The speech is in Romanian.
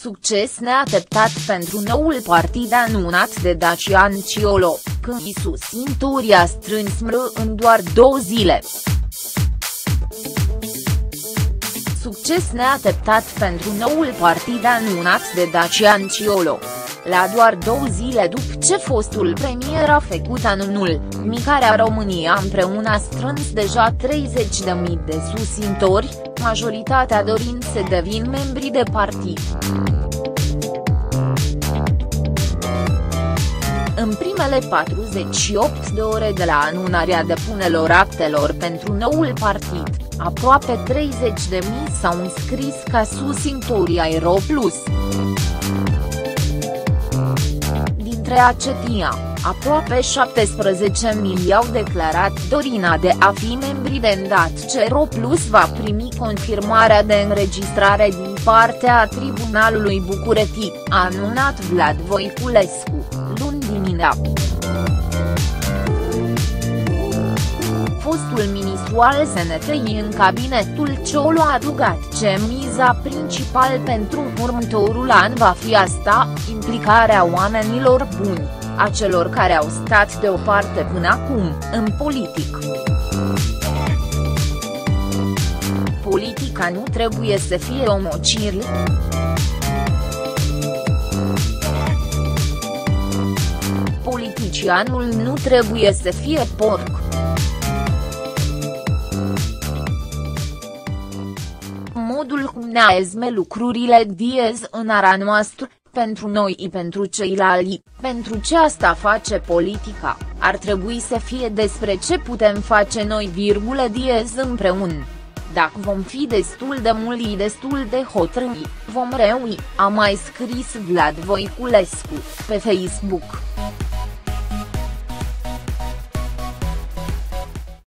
Succes neateptat pentru noul partid anunțat de Dacian Ciolo, când susținătorii a strâns mră în doar două zile. Succes neateptat pentru noul partid anunțat de Dacian Ciolo. La doar două zile după ce fostul premier a făcut anunul, Micarea România împreună a strâns deja 30.000 de susțintori, majoritatea dorind să devin membri de partid. În primele 48 de ore de la anunarea depunerilor actelor pentru noul partid, aproape 30.000 s-au înscris ca susțintori Aeroplus. Dintre acetia, aproape 17.000 au declarat dorina de a fi membri de îndat ce Plus va primi confirmarea de înregistrare din partea Tribunalului București, a anunțat Vlad Voiculescu, luni dimineața. fostul ministru al SNTI în cabinetul Ciolo a adugat ce miza principal pentru următorul an va fi asta, implicarea oamenilor buni, a celor care au stat deoparte până acum, în politic. Politica nu trebuie să fie o mocirl. Politicianul nu trebuie să fie porc. modul cum ne ezme lucrurile diez în ara noastră, pentru noi și pentru ceilalți, pentru ce asta face politica, ar trebui să fie despre ce putem face noi virgulă diez împreună. Dacă vom fi destul de muli destul de hotărâi, vom reui, a mai scris Vlad Voiculescu, pe Facebook.